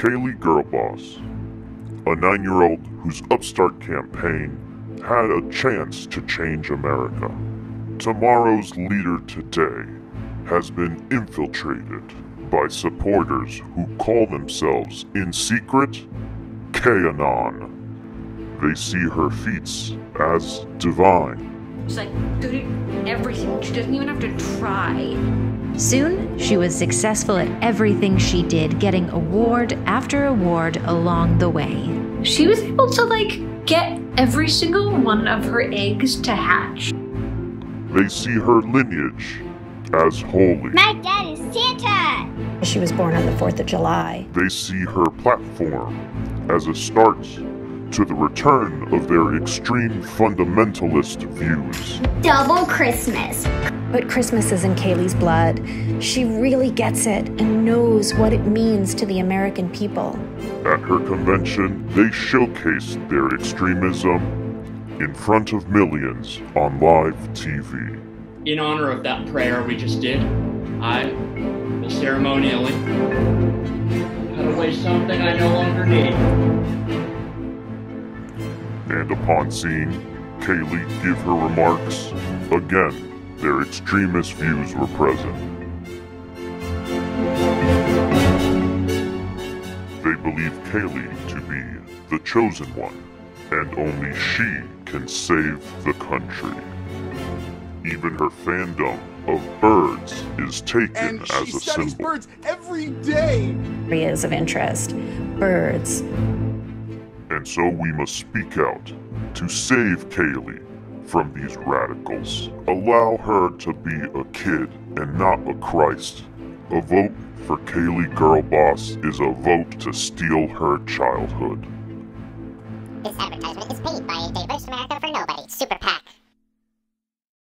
Kaley Girlboss, a nine year old whose upstart campaign had a chance to change America. Tomorrow's leader today has been infiltrated by supporters who call themselves in secret Kanon. They see her feats as divine. She's like good everything. She doesn't even have to try. Soon, she was successful at everything she did, getting award after award along the way. She was able to like get every single one of her eggs to hatch. They see her lineage as holy. My dad is Santa! She was born on the 4th of July. They see her platform as a start to the return of their extreme fundamentalist views. Double Christmas. But Christmas is in Kaley's blood. She really gets it and knows what it means to the American people. At her convention, they showcased their extremism in front of millions on live TV. In honor of that prayer we just did, I will ceremonially cut away something I no longer need. And upon seeing Kaley give her remarks, again, their extremist views were present. They believe Kaley to be the chosen one, and only she can save the country. Even her fandom of birds is taken and as she a studies symbol. birds every day. Areas of interest birds, And so we must speak out to save Kaley from these radicals. Allow her to be a kid and not a Christ. A vote for Kaley Girl Boss is a vote to steal her childhood. This advertisement is paid by Diverse America for Nobody, Super PAC